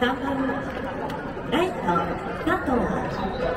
3番ライト佐藤